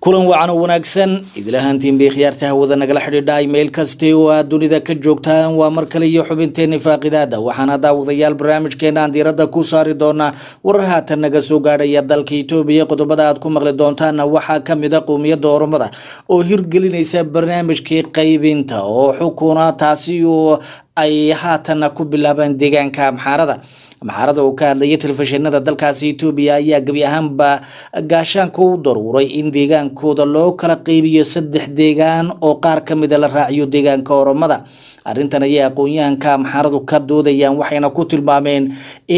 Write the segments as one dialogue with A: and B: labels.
A: kulan wacan oo wanaagsan idilahaantiin bay khiyaarta hawada nagala xidhiidha imayl kasti oo aad dunida ka joogtaan waa mar kale iyo xubinteeni faaqidaada waxaana daawadayaal barnaamijkeena aan diiradda ku saari doonaa warar haatan naga soo gaadhaya dalka itoobiya qodobada aad ku maqli doontaana waxaa ka mid a qowmiyadda oromada oo hirgelinaysa barnaamijkii qaybinta oo xukuna taasi oo ay haatana ku bilaabeen deegaanka amxaarada amxaarada oo ka hadlaya telefishinada dalkaasi etoobiya ayaa gebi ahaanba gaashaanka u daruuray in deegaankooda loo kala qeybiyo saddex deegaan oo qaar kamida la raaciyo deegaanka oromada arrintan ayay aqoon-yahanka amxaaradu ka doodayaan waxayna ku tilmaameen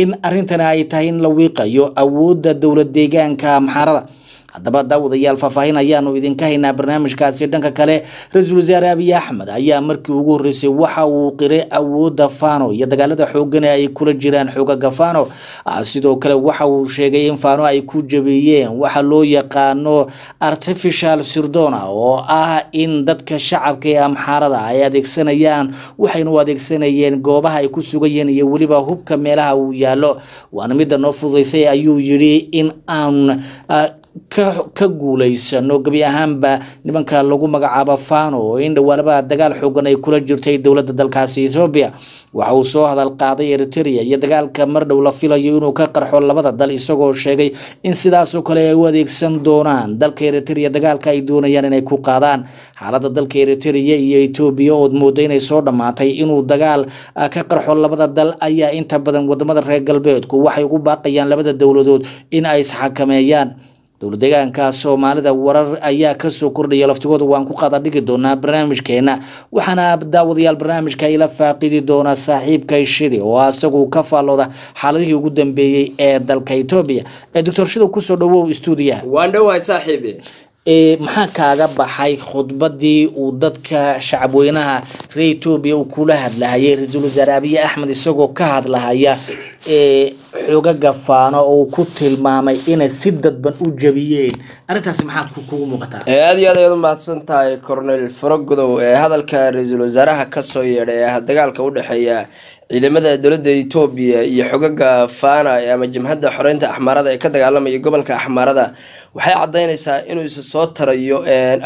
A: in arrintani ay tahay in la wiiqayo awoodda dowlad deegaanka amxaarada haddaba daawadayaal faahfaahin ayaanu idinka haynaa barnaamijkaasi dhanka kale ra'iisul wasaare abiy axmed ayaa markii ugu horreysay waxa uu qiray awoodda fano iyo dagaalada xoogan ay kula jiraan xoogaga fano. Sidoo kale waxa uu sheegay in fano ay ku jabeeyeen waxa loo yaqaano artificial sirdona oo ah in dadka shacabka ee amxaarada ay adeegsanayaan waxayna adeegsanayeen goobaha ay ku sugayeen iyo weliba hubka meelaha uu yaallo. Waana midda noo fududaysay ayuu yidhi in aan ka guuleysano. Gebi ahaanba nimanka lagu magacaabo fano oo in dhawaalaba dagaal xoogan ay kula jirtay dowladda dalkaasi ethoobiya waxa uu soo hadal qaaday eritrea iyo dagaalka mar dhow la filayo inuu ka qarxo labada dal isagoo sheegay in sidaasoo kale ay u adeegsan doonaan dalka eritrea dagaalka ay doonayaan inay ku qaadaan. Xaalada dalka eritrea iyo etoobiya ood mooda inay soo dhammaatay inuu dagaal ka qarxo labada dal ayaa inta badan waddamada reer galbeedku waxay ugu baaqayaan labada dowladood in ay isxakameeyaan dowlad deegaanka soomaalida warar ayaa ka soo kordhaya laftigooda. Waan ku qada dhigi doonaa barnaamijkeena waxaana daawadayaal barnaamijka ila faaqidi doona saaxiibkay shidi oo isagu ka faallooda xaaladihii ugu dambeeyey ee dalka etoobiya ee doctor shidow ku soo dhawow stuudiyaha.
B: Waan dhowahay saaxiibi
A: maxaa kaaga baxay khudbadii uu dadka shacabweynaha reer etoobiya uu kula hadlahayay? Ra'iisul wasaare abiy axmed isagoo ka hadlahaya ee xoogaga faano oo ku tilmaamay inay si dadban u jabiyeen. Arrintaasi maxaa kugu muuqataa?
B: Aada iyo aad ayaad u mahadsan tahay cornel faragodow ee hadalka ra'iisul wasaaraha ka soo yeedhay ee dagaalka udhexeeya ciidamada dowladda etoobiya iyo xogaga fana ama jamhadda xoreynta axmaarada ee ka dagaalamaya gobolka axmaarada waxay cadaynaysaa inuu isa soo tarayo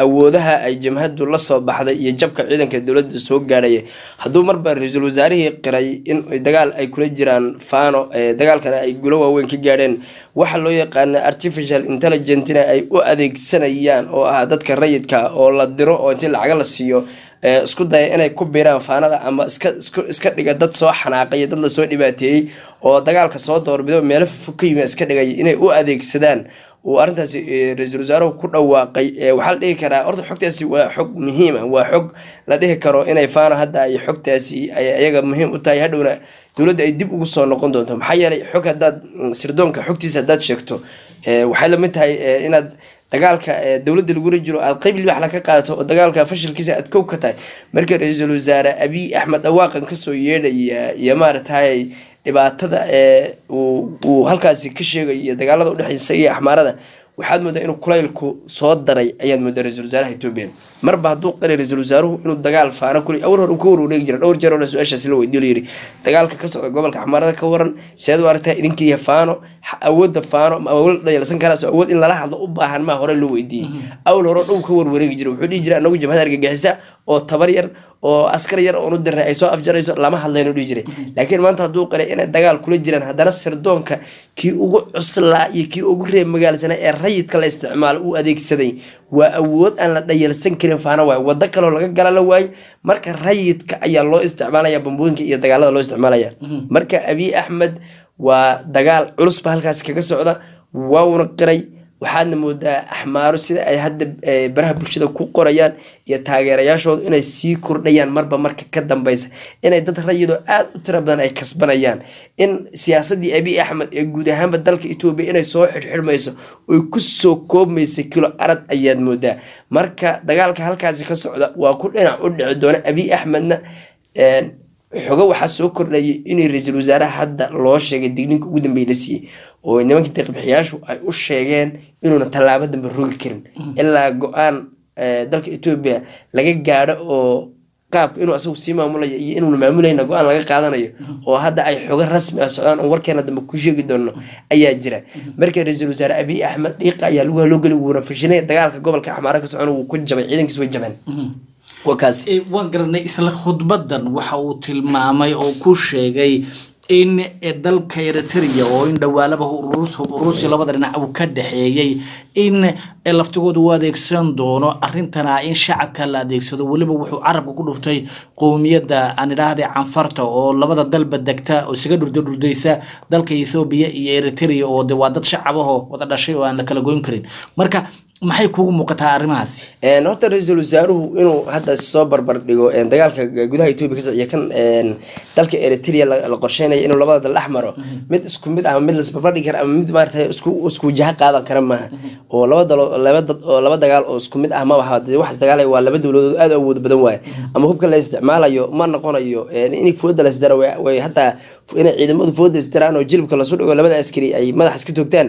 B: awoodaha ay jamhaddu la soo baxday iyo jabka ciidanka dowladda soo gaadhaya hadduu marba ra'iisul wasaarihii qiray in dagaal ay kula jiraan fano dagaalkana ay gulo waaweyn ka gaadheen. Waxa loo yaqaana artificial intelligentina ay u adeegsanayaan oo ah dadka rayidka oo la diro oo intii lacaga la siiyo isku daya inay ku biiraan faanada ama iska dhiga dad soo xanaaqaya dad la soo dhibaateeyey oo dagaalka soo doorbido meelo fog ka yimi iska dhigay inay u adeegsadaan uu arrintaasi ra'iisul wasaaruhu ku dhawaaqay waxaa la dhihi karaa horta xogtaasi waa xog muhiim ah waa xog la dhihi karo inay faano hadda ay xogtaasi ay ayaga muhiim u tahay hadhowna dowladda ay dib ugu soo noqon doonto. Maxaa yeelay xog haddaad sirdoonka xogtiisa haddaad sheegto waxay la mid tahay inaad dagaalka dowladda lagula jiro aad qeyb libaxla ka qaadato oo dagaalka fashilkiisa aad kow ka tahay. Marka ra'iisul wasaare abiy axmed dhawaaqan ka soo yeedhaya iyo maaragtay dhibaatada ee uu halkaasi ka sheegayo iyo dagaalada udhexeysa iyo axmaarada waxaad moodaa inuu kulaylku soo daray ayaad moodaa ra'isul wasaaraha etoobiya marba hadduu qari ra'isul wasaaruhu inuu dagaal faano kuli awr hor ka warwareegi jira dhowr jeer oo su'aashaasi la weydiyo layiri dagaalka ka socda gobolka axmaarada ka waran seed u aragtaa idinkiiya faano awoodda faano awood dhayalsan karaas awood in lala hadlo u baahan maa hore loo weydiiyey awl hore dhow ka warwareegi jira wuxuu dhihi jira anagu jabhada argagixisa oo tabar yar oo askar yar oonu diray ay soo afjarayso lama hadlayno dhihi jiray. Laakiin maanta hadduu qaray inay dagaal kula jiraan haddana sirdoonka kii ugu cuslaa iyo kii ugu reeb magaalsanaa ee rayidka la isticmaalo uu adeegsaday waa awood aan la dhayalsan karin faana waay wado kaloo laga gala la waaye marka rayidka ayaa loo isticmaalaya bambooyinka iyo dagaalada loo isticmaalaya. Marka abiy axmed waa dagaal culusba halkaasi kaga socda wauna qiray waxaadna moodaa axmaaro sida ay hadda baraha bulshada ku qorayaan iyo taageerayaashooda inay sii kordhayaan marba marka ka dambeysa inay dad rayidoo aada u tira badan ay kasbanayaan in siyaasadii abiy axmed ee guud ahaanba dalka etoobiya inay soo xidhxidhmayso oy ku soo koobmaysa kilo arad ayaad moodaa. Marka dagaalka halkaasi ka socda waa ku dhinac u dhici doona abiy axmedna xogo waxaa soo kordhayay inay ra'iisul wasaaraha hadda loo sheegay digninka ugu dambeeya la siiyey oo nimankii deeqbixiyaashu ay u sheegeen inuuna tallaabo dambe rogi karin. Ilaa go'aan dalka etoobiya laga gaadho oo qaabka inuu asagu sii maamulayo iyo inuuna maamulayna go'aan laga qaadanayo oo hadda ay xogo rasmi ah socdaan oo warkeena dambe ku sheegi doono ayaa jira. Marka ra'iisul wasaare abiy axmed dhiiqa ayaa lagu haloogeli wuuna fashinay dagaalka gobolka axmaara ka socon wuu ku jabay ciidankiis way jabeen.
A: Eh, waan garanay isla khudbadan waxa uu tilmaamay oo ku sheegay in dalka eritrea oo in dhawaalaba Ruus- ruusi labada dhinac uu ka dhexeeyey in eh, laftigoodu u adeegsan doono arintana in shacabka la adeegsado. Weliba wuxuu carabka ku dhuftay qowmiyadda aan idhaahday canfarta oo labada dalba degta oo isaga dhurdurdurdaysa dalka ethoobiya iyo eritrea oo de waa dad shacabahoo wada dhashay oo aan la kala goyn karin. Marka maxay kugu muuqataa arrimahaasi?
B: Horta ra'iisul wasaaruhu inuu hadda soo barbar dhigo een, dagaalka gudaha etoobiya ka soo iyo kan dalka eritrea la qorsheynayo inuu labada dal dhex maro mid isku mid ah mid lasbarbar dhigi kara ama mid maarata isku isku wajaha qaadan kara maaha. Oo laba dalo laba dad oo laba dagaal oo isku mid ah ma waxa dee wax isdagaalaya waa laba dowladood aad u awood badan waaye. Ama hubka la isticmaalayo ma noqonayo een, in fooda la isdaro way- hataa inay ciidamadu fooda isdiraan oo jilibka lasu dhigo labada askari ay madax iska toogtaan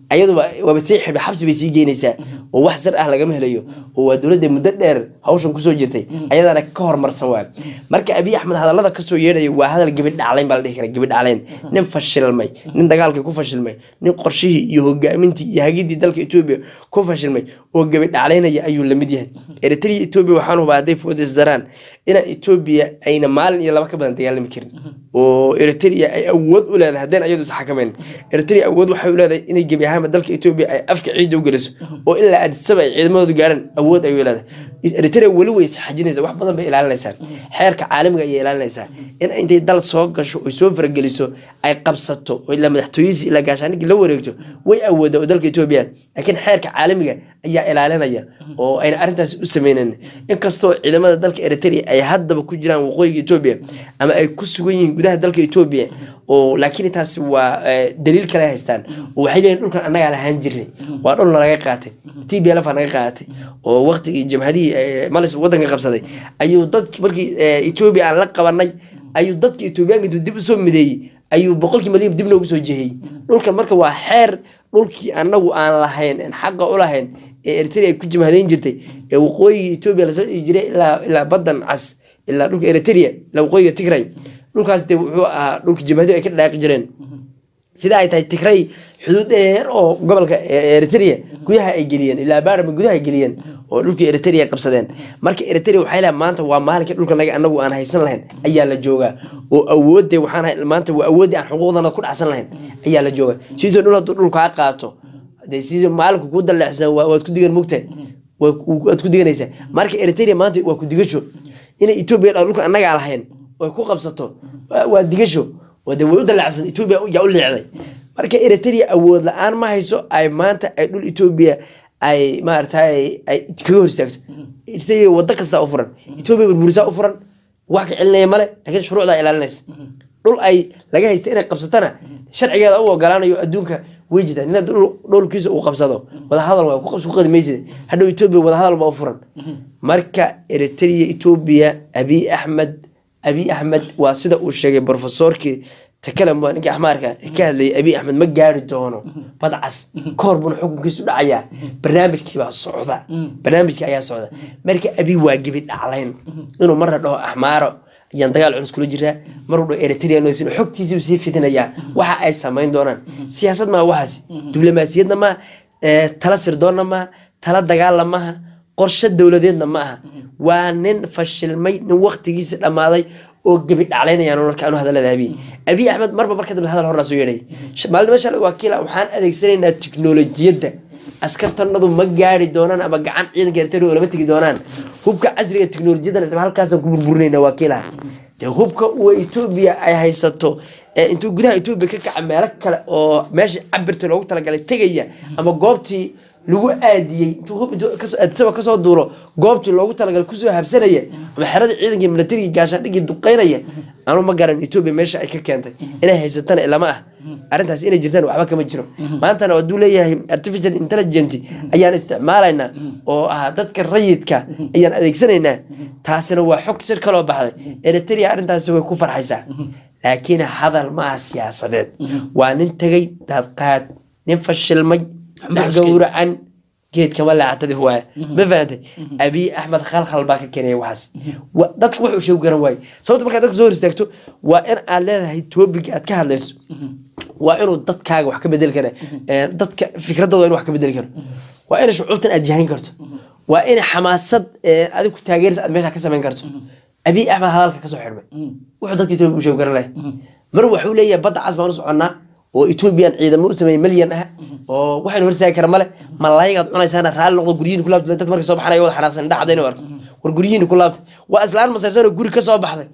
B: ayaduba waaba sii xidha xabsi bay sii geynaysaa oo wax sar ah lagama helayo. Oo waa dowladda muddo dheer hawshan ku soo jirtay. Ayadana ka hormarsan waa. Marka abiy axmed hadallada ka soo yeedhaya waa hadal dhaclayn baa la dhihi kara dhaclayn. Nin fashilmay nin dagaalkii ku fashilmay nin qorshihii iyo hogaamintii iyo hagidii dalka etoobiya ku fashilmay oo dhaclaynaya ayuu la mid yahay. Eritrea etoobiya waxaan hubaa hadday fooda isdaraan inaan etoobiya ayna maalin iyo laba ka badan dagaalami karin. Oo eritrea ay awood u leedahay haddeen ayadu is xakamayn eritrea awood waxay u leedahay inay gebi ahaanba dalka etoobiya ay afka ciidda u geliso oo ilaa adisaba ay ciidamadoodu gaaraan awood ayuu leedahay. Eritrea weli way isxajinaysa wax badan bay ilaalinaysaa xeerka caalamiga ayay ilaalinaysaa in intay dal soo gasho oy soo farageliso ay qabsato oo ilaa madaxtooyisi ilaa gaashaanigii la wareegto way awooda oo dalka etoobiya laakiin xeerka caalamiga ayaa ilaalinaya oo ayna arrintaasi u sameynan inkastoo ciidamada dalka eritrea ay haddaba ku jiraan waqooyiga etoobiya ama ay ku sugan yihiin gudaha dalka etoobiya oo laakiin taasi waa eh, daliil kale haystaan. Oo waxay leeyihiin dhulkan annagaa lahaan jirnay. Waa dhul nalaga qaatay. T b lf naga qaadatay oo waqtigii jamhadihii eh, malis wadanka qabsaday. Ayuu dadki markii eh, etoobiya aan la qabanay ayuu dadki etoobiyaanka intuu dib u soo mideeyey. Ayuu boqolkii madiina dib noogu soo jehiyey dhulkan marka waa xeer dhulkii anagu aan lahayn xaqa u lahayn ee eritrea ay ku jamhadayn jirtay ee waqooyiga etoobiya la soo dhigi jiray ilaa badan cas ilaa dhulka eritrea ilaa waqooyiga tigray dhulkaas dee wuxuu ahaa dhulkii jamhadihu ay ka dhaaqi jireen. Sida ay tahay tigray xuduud dheer oo gobolka eritrea gudaha ay geliyeen ilaa baarama gudaha ay geliyeen oo dhulkii eritrea qabsadeen. Marka eritrea waxay lehay maanta waa maalinkii dhulka naga anagu aan haysan lahayn ayaa la joogaa. Oo awoodde waxaan maanta waa awooddii aan xuquuqdana ku dhacsan lahayn ayaa la joogaa. Siisoo dhul hadduu dhulkaa qaato dee siisoo maalinku ku daleecsan waa- waad ku digan mugtahay waad ku diganaysaa. Marka eritrea maanta waa ku digasho inay etoobiya dhulka annagaa lahayn oy ku qabsato. Waa- digasho. Dee way u daleecsan etoobiya yaa u leecday. Marka eritrea awood la'aan ma hayso ay maanta ay dhul etoobiya ay maaragtay ay kaga hor istaagto. Eritrea wado kastaa u furan. Etoobiya burburisaa u furan. Wax ka celinaya male laakiin shuruucdaa ilaalinaysa. Dhul ay laga haysta inay qabsatana sharcigeeda u ogolaanayo adduunka way jirtaa. Nin dhulkiisa uu qabsado wadahadal waa ku qadi maysid hadhow etoobiya wadahadal baa u furan. Marka eritrea etoobiya abiy axmed abiy axmed waa sida uu sheegay waa ninkii axmaarka ka hadlayay abiy axmed ma gaari doono badcas. Kahor buna xukunkiisu dhacayaa barnaamijkii baa socda. Barnaamijkii ayaa socda. Marka abiy waa gebi dhaclayn. Inuu marna dhaho axmaaro ayaan dagaal culus kula jiraa. Maruu dhaho eritrea nosin xogtiisii uu sii fidinayaa. Waxa ay samayn doonaan. Siyaasad maa waxaas diblomaasiyadna maaha eh, tala sirdoonna maaha tala dagaalla maaha qorshe dowladeedna ma aha. Waa nin fashilmay nin waktigiisa dhammaaday oo gebi dhaclaynayaan marka anu hadalada abiy abiy axmed marba marka dambe hadal hornaa soo yeedhay. Maalnimo shalay waa kiila waxaan adeegsanaynaa tiknolojiyadda askartanadu ma gaari doonaan ama gacan ciidanka oo lama tegi doonaan. Hubka casriga tiknolojiyadan isla halkaasaan ku burburinayna waa kiilaha dee hubka uu etoobiya ay haysato intuu gudaha etoobiya ka kaca meelo kale oo meesha cabirta loogu talagalay tegaya ama goobtii lagu aadiyey intuu hub intuu kasoo- duulo goobtii loogu talagalay ku soo habsanaya ama xeradii ciidankii milatarigii gaashaandhigii duqeynaya anu ma garan etoobiya meesha ay ka keentay. Inay haysatana ilama ah. Arrintaas inay jirtaan waxba kama jiro. Maantana hadduu leeyahay artificial intelligent ayaan isticmaalaynaa oo ah dadka rayidka ayaan adeegsanaynaa. Taasina waa xog sir kaloo baxday. Eritrea arrintaasi way ku farxaysaa. Laakiin hadal ma aha siyaasadeed. Waa nin tegay daadqaad nin fashilmay gowracan geedkama laacatadif waaya ma fahantay abiy axmed khalkhal baa ka keenaya waxaas. Wa- dadka wuxuu sheegu garan waaye sababta markaad dadka soo hor istaagto waa in aad leedahay topic aad ka hadlayso. Waa inuu dadkaaga wax ka bedeli kara Ee, dadka fikradooda inuu wax ka bedeli karo. Waa inay shucuubtan aad jahayn karto. Waa inay xamaasad ee, adigu taageerisa aad meesha ka samayn karto. Abiy axmed hadalka ka soo xidhmay wuxuu dadka etoobiya u garan lahay mar waxuu leeyahay badda cas baan u soconnaa oo ethoobiyan ciidamo u sameeyey malyan ah oo waxaynu horsaagi kara male. Malaygaad cunaysaana raalli noqdo guryihiin ku laabtay dad markay soo baxanaya wada xanaaqsan dhacda inuu arko. War guryihiin ku laabtay waa islaan masaysan guri ka soo baxday.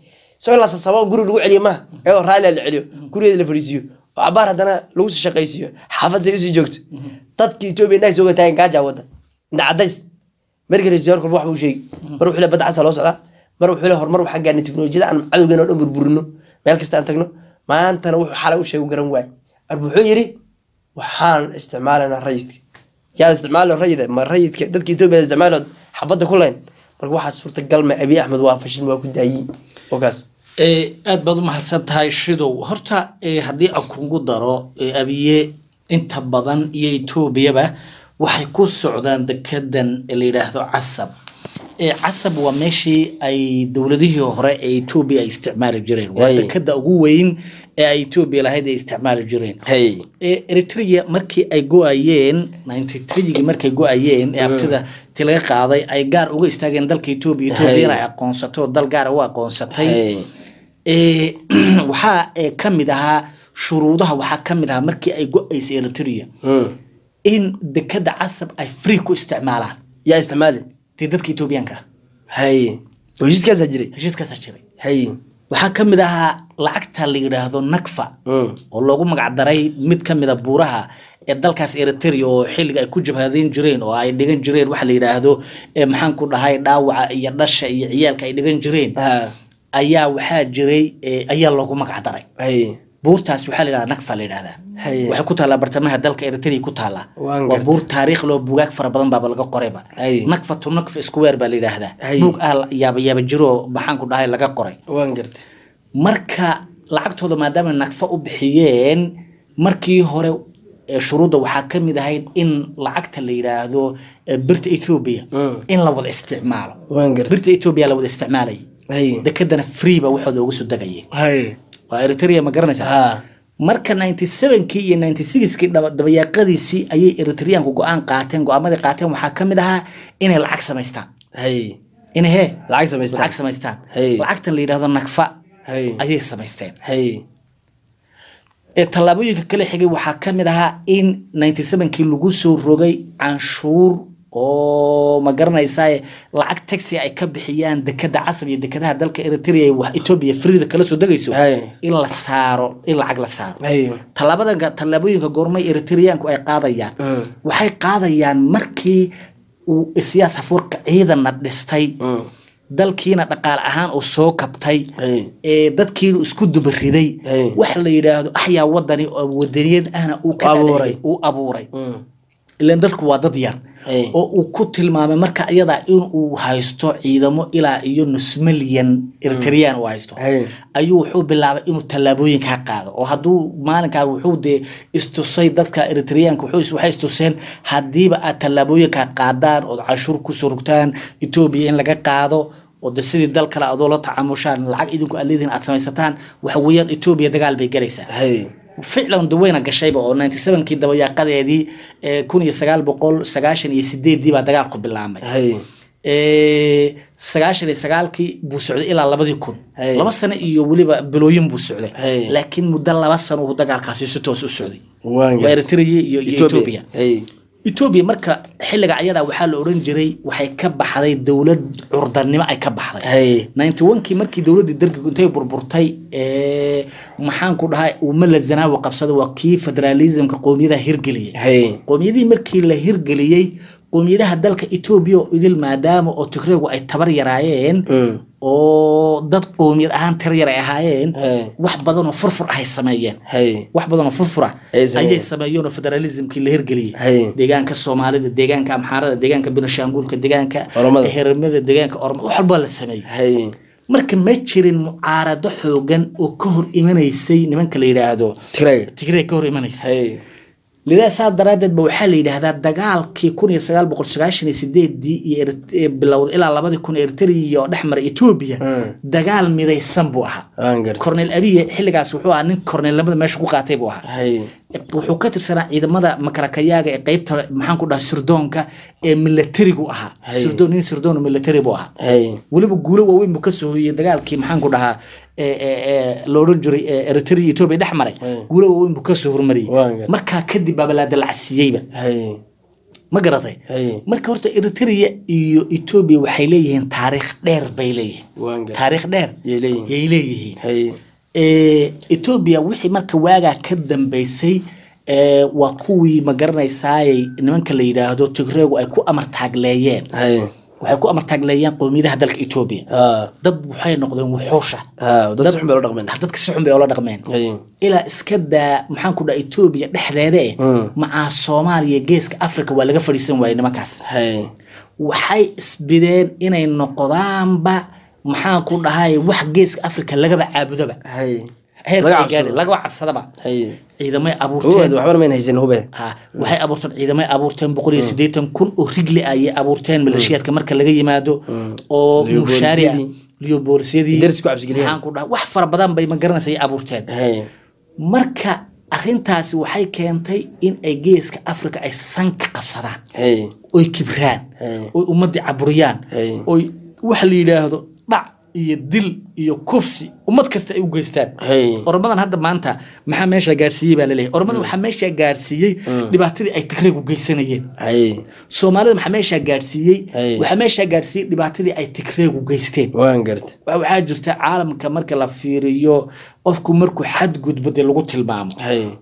B: Soo in guri lagu celiyo maaha iyadoo raalli la celiyo. Gurigeeda la fadhiisiiyo oo cabaar haddana lagu sii shaqaysiiyo. Xaafad say u sii joogto. Dadka etoobiya indhahay sooga taagan gaajaa wada inda cadays wasaarku waxba u sheegi mar wuxuu le casa loo socdaa. Mar wuxuu le horumar waxaan gaarnay teknolojiyada aan cadowgeena oo dhan burburino. Meel kasta aan tagno. Maantana wuxuu xalay u sheegu garan waaye arbu wuxuu yidhi waxaan isticmaalaynaa rayidka yaa isticmaalo rayida ma rayidka dadka etoobiya isticmaalood xabadda ku layn marka waxaa suurtagal ma abiy axmed waa fashin waa ku daayi oo kaas
A: baad u mahadsan tahay shidow. Horta haddii aan kugu daro abiye inta badan iyo etoobiyaba waxay ku socdaan dekedan la yidhaahdo casab casab waa meeshii ay dowladihii hore ee etoobiya ay isticmaali jireen. Waa
B: Hey.
A: dekeda ugu weyn ee ay etoobiya lahayd ay isticmaali jireen. Eritrea markii ay go'ayeen 93gii markay go'ayeen ee aftida ti laga qaaday ay gaar uga istaageen dalka etoobiya etoobiyana ay aqoonsatay oo dal gaara u aqoonsatay. Waxaa ka mid ahaa shuruudaha waxaa ka mid ahaa markii ay go'aysay eritrea.
B: Hmm.
A: in dekeda casab ay free ku isticmaalaan.
B: Yaa isticmaali
A: dee dadka etoobiyaanka ah
B: hay heshiiskaasaa jiray.
A: Heshiiskaasaa jiray.
B: Hay
A: waxaa ka mid ahaa lacagta la yidhaahdo nakfa
B: Hmm.
A: oo loogu magacdaray mid ka mid a buuraha ee dalkaas eritrea oo xilliga ay ku jabhadayn jireen oo ay dhigan jireen waxa la yidhaahdo ee maxaan ku dhahay dhaawaca iyo dhasha iyo ciyaalka ay dhigan jireen ayaa waxaa jiray ayaa loogu magacdaray buurtaas waxaa la yidhahdaa nakfa la yidhahdaa. Waxay ku taallaa bartamaha dalka eritrea ku taallaa. Waa buur taariikh loo bugaag fara badan baaba laga qorayba to nakfa square baa la yidhaahdaa buug ah yaaba yaaba jiro maxaan ku dhahay laga qoray. Marka lacagtooda maadaama nakfa u bixiyeen markii hore shuruudda waxaa ka mid ahayd in lacagta la yidhaahdo birta ethiopia.
B: Mm.
A: in la wada isticmaalo. Birta ethiopia la wada isticmaalayay
B: hay
A: dekedana free ba waxooda uga soo degayay.
B: Hay
A: waa eritrea ma garanaysaa marka 97kii iyo 96kii dhaba- dabayaaqadiisii ayay eritreanku go'aan qaateen. Go'aamadii qaateen waxaa ka mid ahaa inay lacag samaystaan. Inay hee?
B: Lacag samaystaan.
A: Lacagtan la yidhahdo nakfa
B: hay
A: ayay samaysteen. Ee tallaabooyinka kale xigay waxaa ka mid ahaa in 97kii lagu soo rogay canshuur oo ma garanaysaa lacag taxi ay ka bixiyaan dekeda casab iyo dekadaha dalka eritrea wax etoobiya freeda kala soo degayso in la saaro in lacag la saaro.
B: Hay
A: tallaabada tallaabooyinka goormay eritreanku ay qaadayaan
B: Mm.
A: waxay qaadayaan markii uu isiyaas hafuurka ciidana dhistay
B: Mm.
A: dalkiina dhaqaale ahaan uu soo kabtay ee dadkiina isku dubariday wax la yidhaahdo axyaa wadani oo wadaniyad ahna uu ka
B: Abuuray.
A: Ilan dalku waa dad yar oo uu ku tilmaamay marka iyada in uu haysto ciidamo ilaa iyo nus milyan eritrean uu haysto. Ayuu wuxuu bilaabay inuu tallaabooyinkaa qaado oo hadduu maalinkaa wuxuu dee istusay dadka is- waxay istuseen haddiiba aad tallaabooyinkaa qaadaan ood canshuur ku soo rogtaan etoobiya in laga qaado oo de sidii dal kale adoo la tacaamushaan lacag idinku aad leedihin aad samaysataan waxa weeyaan etoobiya dagaal bay galaysaa ficlan daweyna gashayba oo 97kii dabayaaqadeedii ee kun iyo sagaal boqol sagaashan iyo sideedii baa dagaalku bilaabmay sagaashan iyo sagaalkii buu socday ilaa labadii kun laba sano iyo weliba bilooyin buu socday laakiin muddo laba sano uu dagaalkaasi si toos u socday waa eritrea iyo etoobiya etoobiya marka xilliga ayadaa waxaa la oran jiray waxay ka baxday dowlad curdanimo ay ka baxday. Ninety markii dowladdii dargigu intay burburtay ee, maxaan ku dhahay uu mala zanaawi qabsaday waa kii federalismka qowmiyadaha hirgeliyay.
B: Hay
A: qowmiyadihii markii la hirgeliyey qowmiyadaha dalka etoobiya oo idil maadaama oo tigreegu ay tabar yaraayeen
B: Mm.
A: oo dad qowmiyad ahaan tir yar ay ahaayeen wax badan oo furfur ah ay sameeyeen wax badan oo furfura ayay sameeyeen oo federalismkii la hirgeliyey deegaanka soomaalida deegaanka amxaarada deegaanka benashaangulka deegaanka heramada deegaanka oromada wax walba la sameeyey. Marka ma jirin mucaarado xoogan oo ka hor imanaysay nimanka la yidhaahdo?
B: Tigray
A: ka hor imanaysay lidaa saa daraadeed ba waxaa la yidhaahdaa dagaalkii kun iyo sagaal boqol sagaashan iyo sideedii iyo Erit- ee bilowday ilaa labadii kun eritrea iyo dhex mara etoobiya dagaal midaysan buu ahaa. Cornel abiye xilligaas wuxuu ahaa nin cornelnimada meesha ku qaatay buu ahaa wuxuu ka tirsanaa ciidamada makarakayaaga ee qeybta maxaan ku dhaha sirdoonka ee milatarigu ahaa. Sirdoon nin sirdoon milatari buu ahaa. Weliba guulo waaweyn buu ka soo hoyey dagaalkii maxaan ku dhahaa ee- ee- ee la odhan jiray eritrea iyo etoobiya dhex maray. Guulo waaweyn buu ka soo hormariyey. Markaa kadib baaba la dalacsiiyeyba ma garatay? Marka horta eritrea iyo etoobiya waxay leeyihiin taariikh dheer bay leeyihiin. Taariikh dheer
B: yay leeyihiin
A: Ee, etoobiya wixii marka waagaa ka dambeysay ee, waa kuwii ma garanaysaayay nimanka la yidhaahdo tigreegu ay ku amartaagleeyeen waxay ku amartaagleeyeen qowmiyadaha dalka etoobiya
B: ha
A: dad waxay noqdeen wuxuusha.
B: Dhaqmeen.
A: Dadka si xun bay oola dhaqmeen ilaa iska daa maxaan ku dhaha etoobiya dhexdeeda eh
B: Mm.
A: macaa soomaaliya geeska africa waa laga fadhiisan waayey nimankaas. Waxay isbideen inay noqdaanba maxaan ku dhahay wax geeska africa lagaba caabudaba
B: hay
A: heerka
B: Laga
A: ay gaadheen,
B: cabsado.
A: lagaba cabsadaba. Ciidamay
B: ogaad
A: abuurteen ciidamay abuurteen boqol iyo siddeetan kun oo rigli ayay abuurteen maleeshiyaadka marka laga yimaado oo
B: Liyo
A: mushaari
B: boolisyadii.
A: liyo boolisyadii
B: Darsi ku cabsigeliyeen.
A: maxaan ku dhaha wax fara badan bay ma garanaysa ay abuurteen. Marka arrintaasi waxay keentay in ay geeska africa ay sanka qabsadaan. Oy kibraan. Oy ummadii caburiyaan. Oy waxa la yidhaahdo iyo dil iyo kufsi ummad kasta ay u geystaan.
B: Hay
A: oromadan hadda maanta maxaa meesha gaadhsiiyey baa la leeyahay oromadan waxaa meesha gaadhsiiyey dhibaatadii ay tigreegu geysanayeen. Soomaalida maxaa meesha gaadhsiiyey
B: Hey.
A: waxaa meesha gaadhsiiyey dhibaatadii ay tigreegu geysteen. Waxaa jirta caalamka marka la fiiriyo qofku markuu xadgudbo dee lagu tilmaamo.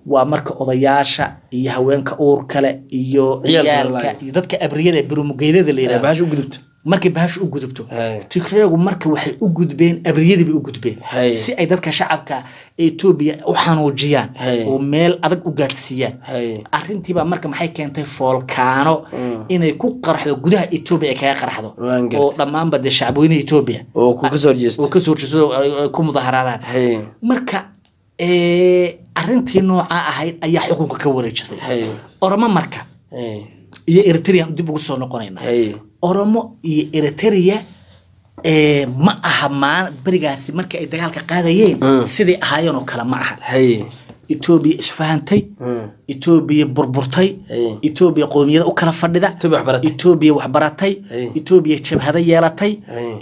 A: Waa marka odayaasha iyo haweenka uur kale iyo
B: Ciyaalka
A: iyo dadka abriyada ee birumugeydada la yidhahdo markay bahasha u gudubto tigreegu marka waxay u gudbeen abriyadii bay u gudbeen. Si ay dadka shacabka etoobiya u xanuujiyaan oo meel adag u gaadhsiiyaan. Arrintiibaa marka maxay keentay foolkaano inay ku qarxdo gudaha etoobiya ay kaga qarxdo. Oo dhammaanba dee shacbweynaha etoobiya
B: oo ku ka soo horjeesto
A: oo ka soo horjeedsado ay ay ku mudaharaadaan marka arrintii noocaa ahayd ayaa xukunka ka wareejisay.
B: Hay
A: oromo marka. Iyo eritrea dib ugu soo noqonayna oromo iyo eritrea ee, ma aha maan berigaasi markii ay dagaalka qaadayeen siday ahaayeen oo kale ma aha. Etoobiya isfahantay
B: Mm.
A: etoobiya burburtay. Etoobiya qowmiyada u kala fadhida.
B: Etoobiya wax baratay.
A: etoobiya waxbaratay etoobiya jabhado yeelatay.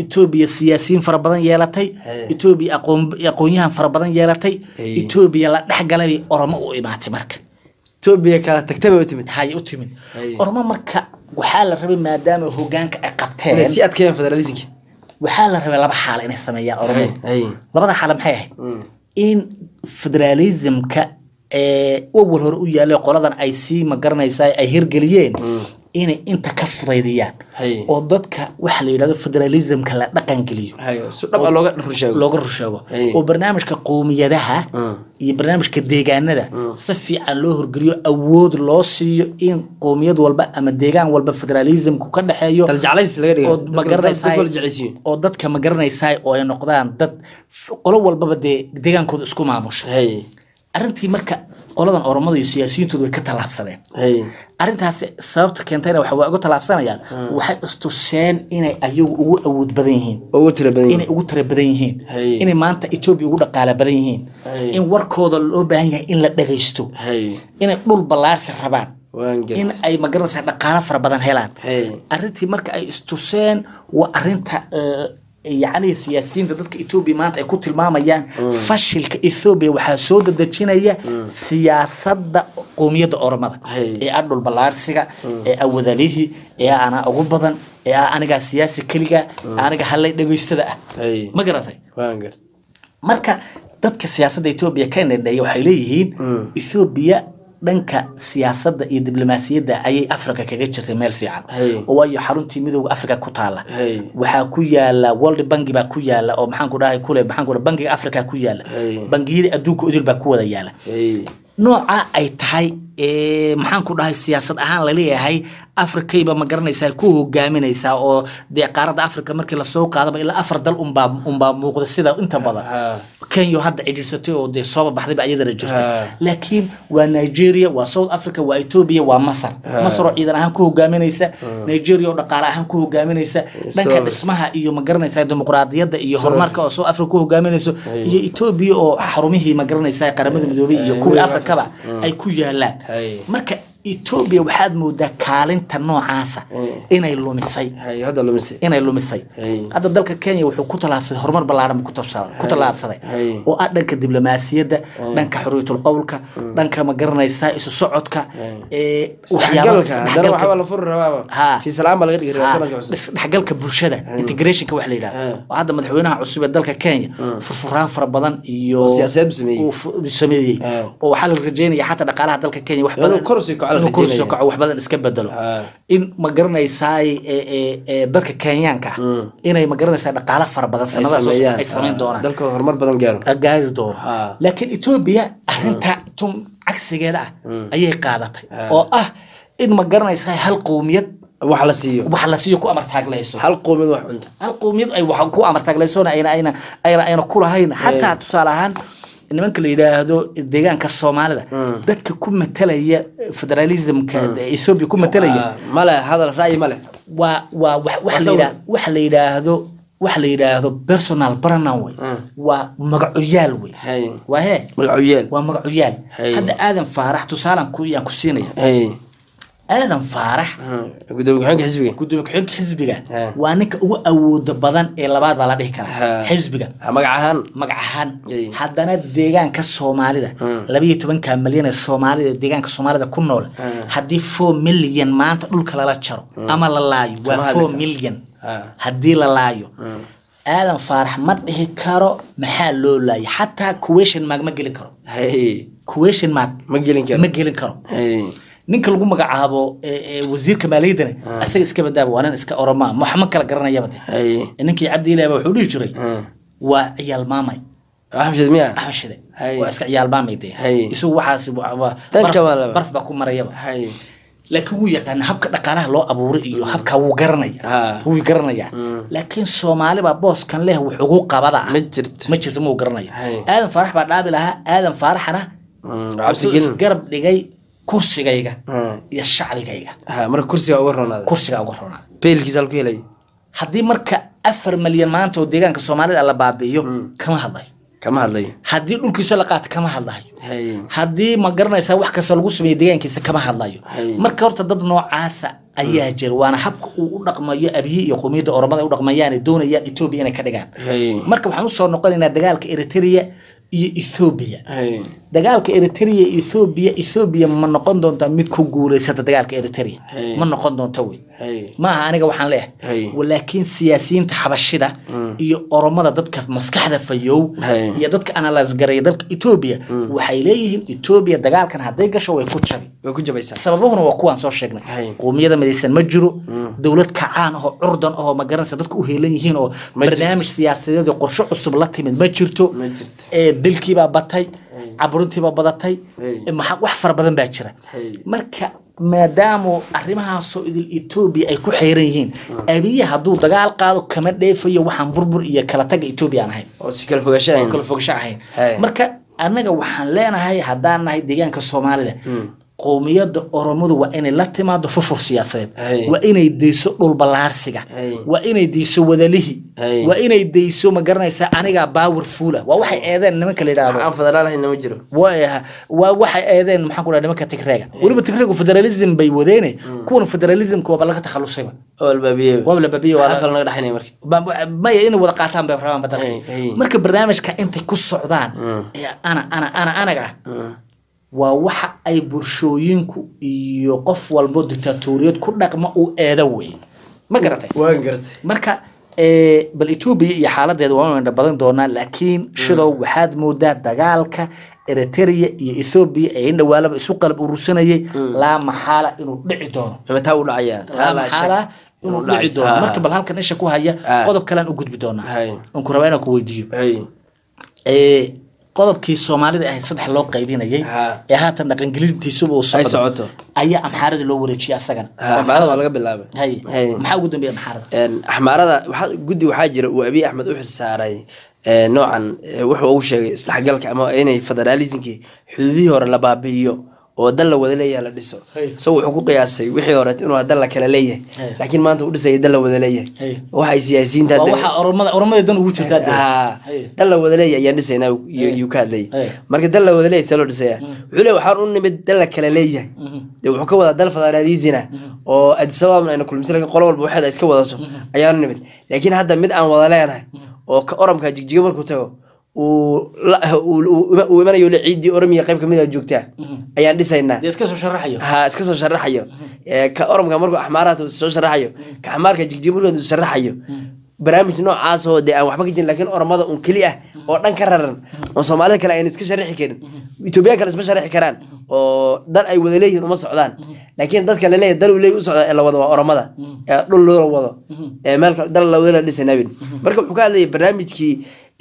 A: Etoobiya siyaasiyiin fara badan yeelatay etoobiya aqoon- aqoonyahan fara badan yeelatay etoobiya la dhexgalay bay oromo u imaatay marka.
B: Etoobiya kala tagtay bay u timid.
A: Hayay u timid.
B: Hey.
A: oromo marka waxaa la rabay maadaama hogaanka ay qabteen.
B: Sii adkeeyaan federalismka.
A: Waxaa la rabay laba xaalo inay sameeyaan oromadu labada xaalo maxay ahayd? In federalismka awal hore u yaallay qoladan ay sii ma garanaysaa ay hirgeliyeen inay inta ka fudaydiyaan oo dadka waxa la yidhahdo federalismka la dhaqangeliyo
B: ah looga
A: rusheego. Oo barnaamijka qowmiyadaha iyo barnaamijka deegaanada si fiican loo horgeliyo awood loo siiyo in qowmiyad walba ama deegaan walba federalismku ka dhexeeyo. Oo
B: dadka la jeclaysiiyo
A: oo ay noqdaan dad qolo walbaba dee deegaankooda isku maamusha
B: hay.
A: Arrintii marka qoladan oromada iyo siyaasiyiintoodu way ka tallaabsadeen.
B: Hay
A: arrintaasi sababta keentayna waa uga tallaabsanayaan. Waxay istuseen inay ayagu ugu awood badan yihiin. Inay ugu tira badan yihiin. Inay maanta etoobiya ugu dhaqaala badan yihiin. In warkooda loo baahan yahay in la dhagaysto. Inay dhul ballaarsi rabaan. In ay ma garanaysaa dhaqaalo fara badan helaan.
B: Hay
A: arrintii marka ay istuseen waa arrinta eh, yacni siyaasiyiinta dadka etoobiya maanta ay ku tilmaamayaan fashilka ethoobiya waxaa soo dadejinaya siyaasadda qowmiyadda oromada ee ah dhulballaarsiga ee ah wadalihii ee ah anaa ugu badan ee ah anigaa siyaasi keliga aniga hallay dhegaystada ah. Ma garatay marka dadka siyaasadda etoobiya ka nidheeya waxay leeyihiin ethoobiya dhanka siyaasadda iyo diblomaasiyadda ayay africa kaga jirtay meel fiican. Oo waayo xaruntii midooda africa ku taala waxaa ku yaalla world banki baa ku yaalla oo maxaan ku dhahay kule maxaan ku dhahay bankiga africa ku
B: yaalla
A: bangiyada adduunka udil baa ku wada
B: yaalla
A: nooca ay tahay ee, maxaan ku dhahay siyaasad ahaan la leeyahay afrikayba ma garanaysaa ku hogaaminaysaa oo dee qaaradda africa markii la soo qaadaba ilaa afar dal unbaa unbaa muuqda sida inta badan. Kenya oo hadda cidhiirsatay oo dee sooba baxdayba iyadana jirtay. Laakiin waa nigeria waa south africa waa ethiopia waa masar. Masar oo ciidan ahaan ku hogaaminaysa nigeria oo dhaqaale ahaan ku hogaaminaysa dhanka dhismaha iyo ma garanaysaa dimuqraadiyadda iyo horumarka oo south africa ku hogaaminayso iyo ethiopia oo xarumihii ma garanaysaa qaramada midoobay iyo kuwii afrikaba ay ku yaalaan. Marka ethiopia waxaad moodaa kaalinta noocaasa inay lumisay. Inay lumisay. Hadda dalka kenya wuxuu ku tallaabsaday horumar ballaaran buu ku tallaabsaday oo ah dhanka diblomaasiyadda dhanka xuriyatul qowlka dhanka ma garanaysaa isu socodka
B: isdhexgalka
A: bulshada integrationka wax la yidhahdo. Oo hadda madaxweynaha cusub ee dalka kenya furfuraan fara badan iyo
B: sameeyey.
A: oo waxaa la rajeynaya xataa dhaqaalaha dalka kenya wax badan
B: kor u sii kaco la
A: inuu kor u sii
B: rajeynaya.
A: kaco wax badan iska bedelo.
B: Ah.
A: in ma garanaysaay ee- ee- ee dadka kenyaanka? Ah inay ma garanaysaa dhaqaalo fara badan sanadaas ay samayn
B: Ah,
A: doonaan.
B: Dalka horumar badan gaaro.
A: Gaari doono
B: Ah.
A: laakiin etoobiya arrinta tun cagsigeeda ah ayay qaadatay. Oo ah in ma garanaysaa hal qowmiyad
B: wax la siiyo.
A: wax la siiyo ku amartaaglayso
B: hal qoomiyad wax cunta.
A: Hal qowmiyad ay wax ku amartaaglaysona ayna ayna ayna ayna ku lahayn. Xataa tusaale ahaan nimanka la yidhaahdo deegaanka soomaalida dadka ku matalaya federalismka ethiopia ku matalaya
B: male hadal ra'yi male
A: waa waa wax wax la yidhaahdo wax la yidhaahdo personal pronoun wey waa magacoyaal wey
B: Hay.
A: waa
B: Hay.
A: hadda aadan faarax tusaalan ku yaan ku siinaya aadan faarax.
B: Gudoomiye ku-xigeenka xisbiga.
A: Waa ninka ugu awooda badan ee labaad baa la dhihi karaa. Xisbiga.
B: Magac ahaan.
A: Haddana deegaanka soomaalida. Labayo tobanka milyan ee soomaalida deegaanka soomaalida ku nool. Haddii four milyan maanta dhulka lala jaro ama la laayo waa four milyan
B: Ha.
A: haddii la laayo. Aadan faarax ma dhihi karo maxaa loo laayay xataa question mark ma gelin karo. Question mark
B: ma gelin karo
A: ninka lagu magacaabo wasiirka maaliyaddana asaga iska badaaba waa nin iska oromaa wax ma kala garanayaba de ninkii cabdi ilaaba wuxuu dhihi jiray
B: Hmm.
A: waa ciyaal maamay.
B: Axmed miya?
A: Axmed shide
B: Hay.
A: waa iska ciyaal maamay de isagu waxaas barf- baa ku marayaba laakiin wuu yaqaana habka dhaqaalaha loo abuuray iyo habka wuu garanaya.
B: Ha.
A: wuu garanayaa laakiin soomaali baa booskan leh wuxugu qabada. Ah
B: ma jirto
A: ma jirto muu garanaya aadan faarax baa dhaabi lahaa aadan faaraxana
B: gelin
A: isgarab dhigay kursigayga
B: Hmm.
A: iyo shacbigayga haddii marka afar malyan maanta oo deegaanka soomaalida la baabi'iyo kama hadlayo
B: kama hadlayo
A: haddii dhulkiisa la qaato kama hadlayo haddii ma garanaysaa wax kasta lagu sameeyo deegaankiisa kama hadlayo marka horta dad noocaasa ayaa jira waana habka uu u dhaqmayo abiye iyo qowmiyadda oromada u dhaqmayaan ay doonayaan etoobiya inay ka dhigaan. Marka waxaan u soo noqonaynaa dagaalka eritrea iyo ethoobiya dagaalka eritrea ethoobiya ethoobiya ma noqon doontaa mid ku guuleysata dagaalka eritrea? Ma noqon doonta wey? Maaha aniga waxaan leeyahay. Laakiin siyaasiyiinta xabashida iyo oromada dadka maskaxda fayow iyo dadka analyse garaya dalka etoobiya waxay leeyihiin etoobiya dagaalkan hadday gasho way ku jabi. Sababuhuna waa kuwaan soo sheegnay.
B: Hey.
A: qowmiyada midaysan ma jiro. Dowlad kacaan ahoo curdan ahoo ma garanaysa dadka u heelan yihiin oo barnaamij siyaasadeed qorshe cusub la timid. Ma jirto dilkiibaa batay caburintiibaa badatay wax fara badan baa jira. Marka maadaamu arrimahaasoo idil etoobiya ay ku xeeran yihiin abiye hadduu dagaal qaado kama dheefayo waxaan burbur iyo kala taga etoobiya aan ahayn
B: oo si kala ahayn.
A: marka annaga waxaan leenahay haddaan nahay deegaanka soomaalida qowmiyadda oromadu waa inay la timaado fufur siyaasadeed. Waa inay dayso dhul ballaarsiga. Waa inay dayso wadalihi.
B: Hay.
A: waa inay dayso ma garanaysaa anigaa powerful ah waa waxay eedeen nimanka la yidhaahdo. Waa waxay eedeen maxaan ku dhaha nimanka tigreega. Weliba tigreegu federalism bay wadeene. Kuwan federalismka waaba laga takhalusayba waaba la inay wada qaataan bay rabaan marka barnaamijka intay ku socdaan ee ana ana ana anaga ah waa waxa ay bulshooyinku iyo qof walbo dictatoriyad ku dhaqma uu eedo wey ma garatay?
B: Waan gartay
A: marka bal etoobiya iyo xaaladeeda waa ina badan doonaa laakiin shidow waxaad moodaa dagaalka eritrea iyo ethoobiya ee in dhawaalaba isu qalab urursanayay laa maxaala inuu dhici doono.
B: Taa u dhacaya.
A: Laa maxaala inuu dhici doono. marka bal halkan isha ku haya
B: Ah.
A: qodob kalean u gudbi doonaa. Aan ku rabaa inaan ku weydiiyo qodobkii soomaalida ahayd saddex loo qaybinayay ee haatan dhaqangelintiisuba uu
B: socoto.
A: ayaa amxaarada loo wareejiyay asagana
B: axmaarada waa laga bilaabay.
A: Hay maxaa ugu dambeeya amxaarada?
B: Waxaa- guddi waxaa jira uu abiy axmed u xilsaaray noocan wuxuu ugu sheegay isdhexgalka ama inay federalismkii xuduudihii hore la baabi'iyo oo dal la wada leeyahay la dhiso. Isagoo wuxuu ku qiyaasay wixii hore inuu dal la kala leeyahay. Laakiin maanta uu dhisaya la wada leeyahay. Waxay siyaasiyiinta
A: dan ugu jirtaa
B: la wada leeyahay ayaan dhisaynaa yuu ka hadlayay marka la wada leeyahay see loo dhisaya wuxuu leeyahay waxaan u nimid dal la kala leeyahay. Dee wuxuu ka wadaa dal federalisina oo addis ababa ayna kulmisa laakiin qolo walba waxeeda iska wadato. Ayaan u nimid. Laakiin hadda mid aan wada leenahay oo ka oramka jigjiga markuu tago uu imanayo le ciiddii oromiya qayb ka mid a joogtaa ayaan dhisaynaa. Ha iska soo sharaxayo? Ee, ka oromka markuu axmaaraha uu soo sharaxayo ka axmaarka jigjiga markuu uu sharaxayo. Barnaamij noocaas oo dee aan waxba ka jirin laakiin oromada un keli ah oo dhan ka raran oo soomaalida kale ayna iska sharaxi karin etoobiya kale isma sharaxi karaan oo dal ay wada leeyihiin uma socdaan. Laakiin dadka la leeyahay dal uu leeyahy u socda ee la wado waa oromada. Ee dhul loola wado. Ee meel dal la wada la marka wuxuu ka hadlayay barnaamijkii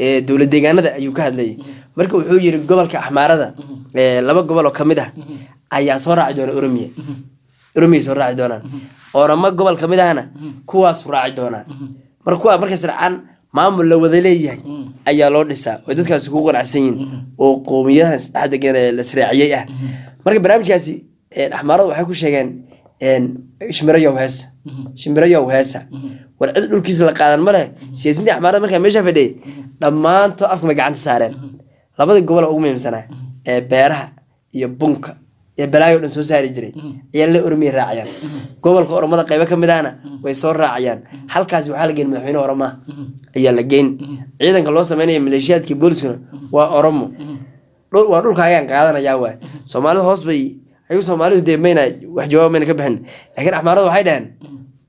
B: ee, dowlad deegaanada ayuu ka hadlayay. Marka wuxuu yiri gobolka axmaarada ee, laba gobol oo ka mid ah ayaa soo raaci doona oromiya oromiya soo raaci doonaan. Oramo gobol ka mid ahna kuwaas raaci doonaan. Marka kuwaa markaas raacaan maamul la wada leeyahay ayaa loo dhisaa oo dadkaasi ku qanacsan yihiin oo qowmiyadaha isdhexdegan ee la sraaciyey ah. Marka barnaamijkaasi axmaaradu waxay ku sheegeen een, shimbirayow heesa. Shimbirayow heesa war cid dhulkiisa la qaadan ma leh? Siyaasiyiinta axmaarada markaa meesha fadhiyay dhammaantood afka may gacanta saareen. Labadii gobol ugu muhiimsanaa ee beeraha iyo bunka ee balaayo dhan soo saari jiray ayaa la oromiya raacayaan gobolka oromada qaybo ka mid ahna way soo raacayaan halkaasi waxaa la geyn madaxweyne oromaa ayaa la geyn ciidanka loo sameynaya maleeshiyaadkii booliskuna waa oromo waa dhulka ayaan qaadanayaa waay soomaalida hoos bay ayagu soomaalidu dee wax jawaab mayna ka bixin. Laakiin axmaarada waxay dhaheen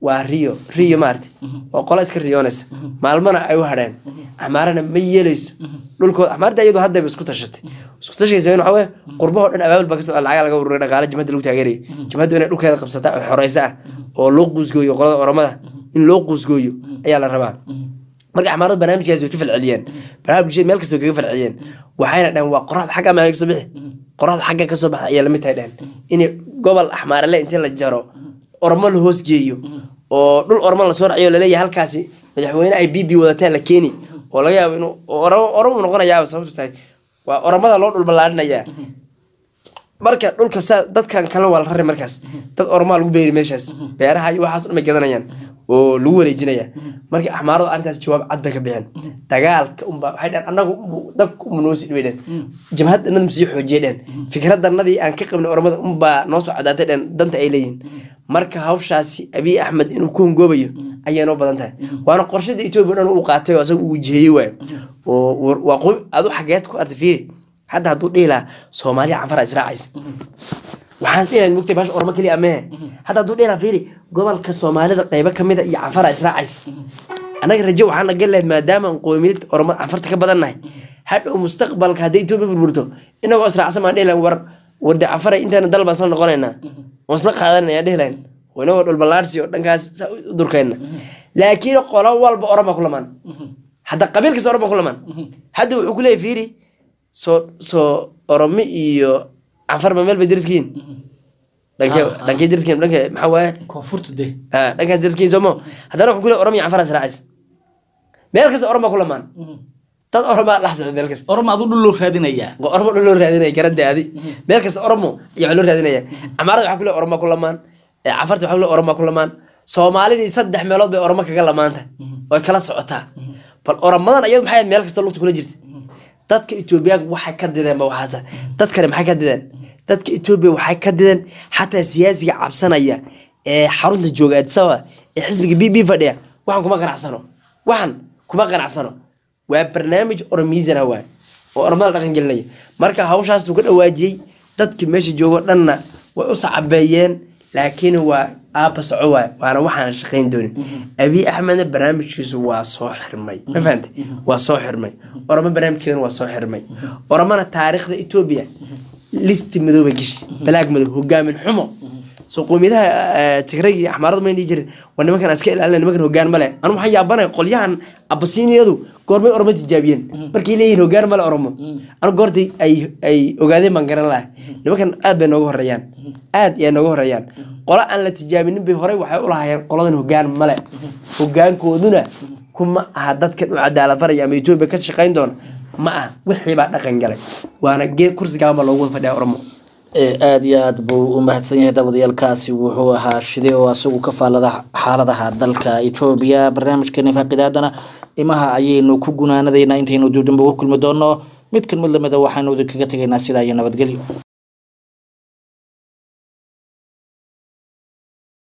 B: waa riyo riyo maarti waa qolo iska riyoonaysa maalmana ay u hadheen axmaarana ma yeelayso. Dhulkooda axmaarta iyadu haddayba isku tashatay. Isku tashaysa waxa weye qurbahoo dhan abaabul baa ka soo lacaga laga ururay dhaqaale jimhadda lagu taageerayo jimhaddu inay dhulkeeda qabsata oo xoreysa ah oo loo quusgooyo qolada oromada. In loo quusgooyo ayaa la rabaa. Marka axmaarada barnaamijkaas way ka falceliyeen. Barnaamijyada meel kasta way kaga falceliyeen. Waxayna dhaheen waa qoraxda xagga ama ka soo bixi? Qoraxda xagga ka soo baxda ayaa la mid tahay dhaheen in gobol axmaarale intii la jaro ormo la hoos geeyo oo dhul ormo la soo raciyo la leeyahay halkaasi madaxweyne ay b b wadataa la keeni. Oo laga yaabo inuu oromo noqonayaaba sababtu tahay. Waa oromada loo dhul ballaarinayaa marka dhulka saa dadkan kalena waa la rari markaas. Dad oromaa lagu beeri meeshaas. Beeraha iyo waxaas dhan bay gadanayaan oo lagu wareejinaya marka axmaaradu arrintaas jawaab cad bay ka bixeen dagaalka unba waxay dhaheen annagu dabka unba noo dhibay dhehen jamhaddanadu sii xoojiyay dhehen fikraddanadii aan ka qabnay oromada unbaa noo soo cadaatay dhehen danta ay leeyihiin marka hawshaasi abiy axmed inuu ku hongoobayo ayay noo badan tahay. Waana qorshada etoobiya dhan uu qaatay oo asaga uu jiheyey waay. Oo war- waa qoy adu xageed ku arta fiiri. Hadda hadduu dhihi lahaa soomaaliya canfara israacaysa waxaan dhihi lahaa mugtay baasha ormo keliya amehe hadda hadduu dhihi lahaa fiiri gobolka soomaalida qaybo kamida iyo canfara israacaysa annaga rajo waxaan la gali lahayd maadaama aan qoomiyad ormo canfarta ka badannahay hadhow mustaqbalka hadday etoobiya burburto inagoo israacsan baan dhihi war warde canfara intaana dal baan isla noqonaynaa waan isla qaadanaya lahayn oo inagoo dhulballaarsi oo dhankaas saa u durkayna. Laakiin qolo walba oroma ku lamaan. Hadda qabiil kasta oroma ku lamaan. Hadda wuxuu ku leeyahy fiiri soo soo oromi iyo canfarba meel bay dariskiin dhankee dhankee dariskiin dhanke maxaa waaye?
A: Koonfurta de
B: ha dhankaas dariskiin soomo haddana wuxuu ku leeyahy oromi iyo canfara israacays meel kasta oroma ku lamaan dad oromaa dhex socda meel kasta.
A: Oroma adu dhul loo raadinayaa
B: oromo dhan loo raadinaya garadaadi meel kasta oromo wax loo raadinaya. Camaarada waxaa kule oromo ku lamaan. Ee cafarta waxaa kule oromo ku lamaan. Soomaalidii saddex meelood bay oromo kaga lamaanta. Oy kala socotaa. Bal oromadan ayadu maxay meel kasta lugta kula jirta dadka etoobiyaanka waxay ka dideen ba waxaas dad kale maxay ka dideen? Dadka etoobiya waxay ka dideen xataa siyaasiga cabsanaya ee xarunta jooga addis ababa ee xisbiga b b fadhiya waxaan kuma qanacsano waxaan kuma qanacsano waa barnaamij oromiisana waay oo oromada dhaqan gelinaya marka hawshaasuu ka dhawaajiyey dadkii meesha joogo dhanna way u sacabeeyeen laakiin waa aaba soco waay waana waxaan shaqayn doonin. Abiy axmedna barnaamijkiisu waa soo xirmay. Ma fahante waa soo xirmay. Oromo barnaamijkeedana waa soo xirmay. Oromona taariikhda etoobiya listi madooba gishi balaag madow hogaamin xumo soo qowmiyadaha tigrayga iyo axmaarada mayn jirin. Waa nimankan iska ilaalina nimankan hogaan male anu waxaan yaabanay qolyahan abasiiniyadu goormay oromo tijaabiyeen. Markay leeyihiin hogaan male oromo anu goortay ay ay ogaadeen baan garan lahay nimankan aad bay nooga horeeyaan aad ayaa nooga horeeyaan qolo aan la tijaabinin bay horey waxay u lahaayeen qoladan hogaan male hogaankooduna kuma aha dadkan u cadaalad faraya ama etoobiya ka shaqayn doona. Ma aha wixii baa dhaqan galay. Waana kursigaaba loogu wada oromo
A: aada iyo aad buu u mahadsan yahay dawadayaalkaasi wuxuu ahaa shide oo asagu ka faalada xaaladaha dalka etoobiya barnaamijka nifaaqidaadana imaha ayaynu ku gunaanadaynaa intaynu dib dambe ugu kulmi doono. Mid kan mid lamida waxaanu idinkaga tegaynaa sidaa iyo nabadgelyo